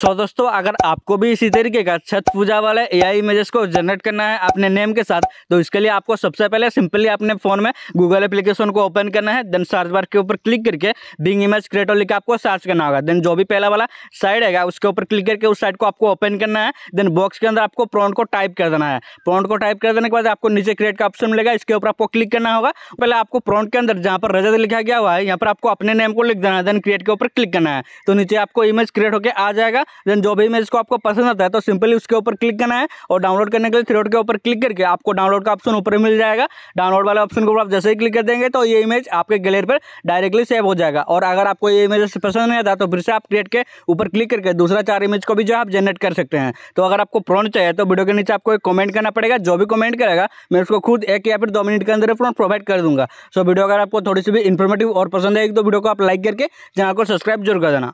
तो दोस्तों, अगर आपको भी इसी तरीके का छत पूजा वाले एआई इमेजेस को जनरेट करना है अपने नेम के साथ तो इसके लिए आपको सबसे पहले सिंपली अपने फ़ोन में गूगल एप्लीकेशन को ओपन करना है देन सर्च बार के ऊपर क्लिक करके बिंग इमेज क्रिएटर लिख आपको सर्च करना होगा। देन जो भी पहला वाला साइड है उसके ऊपर क्लिक करके उस साइड को आपको ओपन करना है देन बॉक्स के अंदर आपको प्रॉन्ट को टाइप कर देना है। प्रॉन्ट को टाइप कर देने के बाद आपको नीचे क्रिएट का ऑप्शन मिलेगा, इसके ऊपर आपको क्लिक करना होगा। पहले आपको प्रॉन्ट के अंदर जहाँ पर रजत लिखा गया हुआ है, यहाँ पर आपको अपने नेम को लिख देना है देन क्रिएट के ऊपर क्लिक करना है। तो नीचे आपको इमेज क्रिएट होकर आ जाएगा देन जो भी इमेज को आपको पसंद आता है तो सिंपली उसके ऊपर क्लिक करना है और डाउनलोड करने के लिए थ्री के ऊपर क्लिक करके आपको डाउनलोड का ऑप्शन ऊपर मिल जाएगा। डाउनलोड वाले ऑप्शन को आप जैसे ही क्लिक कर देंगे तो ये इमेज आपके गैलरी पर डायरेक्टली सेव हो जाएगा। और अगर आपको ये इमेज पसंद नहीं आता तो फिर से आप क्रिएट के ऊपर क्लिक करके दूसरा चार इमेज को भी जो आप जनरेट कर सकते हैं। तो अगर आपको प्रोन चाहिए तो वीडियो के नीचे आपको एक कमेंट करना पड़ेगा। जो भी कमेंट करेगा, मैं उसको खुद एक या फिर दो मिनट के अंदर प्रोन प्रोवाइड कर दूँगा। सो वीडियो अगर आपको थोड़ी सी भी इन्फॉर्मेटिव और पसंद आएगी तो वीडियो को आप लाइक करके चैनल को सब्सक्राइब ज़रूर कर देना।